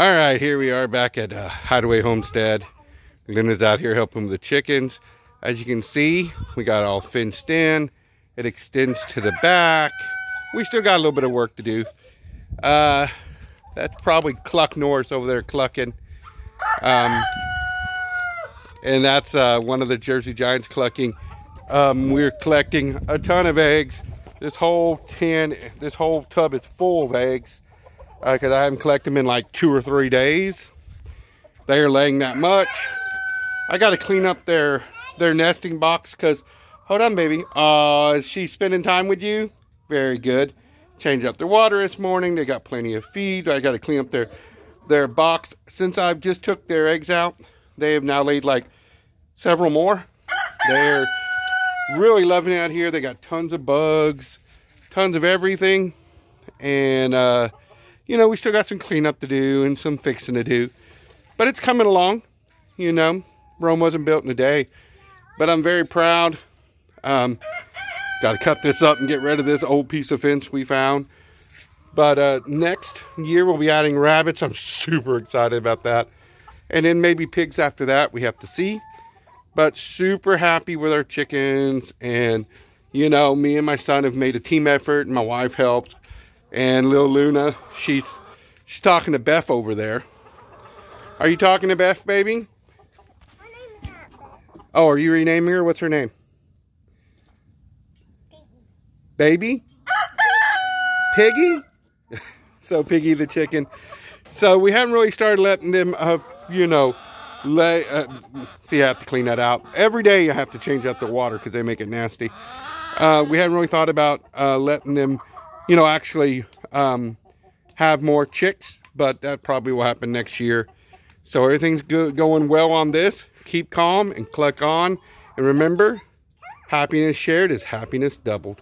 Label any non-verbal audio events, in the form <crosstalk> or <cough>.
All right, here we are back at uh, Hideaway Homestead. Linda's out here helping with the chickens. As you can see, we got all fenced in. It extends to the back. We still got a little bit of work to do. Uh, that's probably Cluck Norris over there clucking. Um, and that's uh, one of the Jersey Giants clucking. Um, we're collecting a ton of eggs. This whole tin, this whole tub is full of eggs because uh, I haven't collected them in like two or three days. They are laying that much. I got to clean up their their nesting box because, hold on, baby. Uh, is she spending time with you? Very good. Change up their water this morning. They got plenty of feed. I got to clean up their their box. Since I've just took their eggs out, they have now laid like several more. They're really loving out here. They got tons of bugs, tons of everything. And, uh, you know, we still got some cleanup to do and some fixing to do. But it's coming along, you know. Rome wasn't built in a day. But I'm very proud. Um, got to cut this up and get rid of this old piece of fence we found. But uh, next year we'll be adding rabbits. I'm super excited about that. And then maybe pigs after that. We have to see. But super happy with our chickens. And, you know, me and my son have made a team effort. And my wife helped. And little Luna, she's she's talking to Beth over there. Are you talking to Beth, baby? Oh, are you renaming her? What's her name? Baby? <laughs> Piggy? <laughs> so Piggy the chicken. So we haven't really started letting them, uh, you know, lay, uh, see, I have to clean that out. Every day you have to change out the water because they make it nasty. Uh, we haven't really thought about uh, letting them, you know, actually um, have more chicks, but that probably will happen next year. So everything's good, going well on this. Keep calm and click on. And remember, happiness shared is happiness doubled.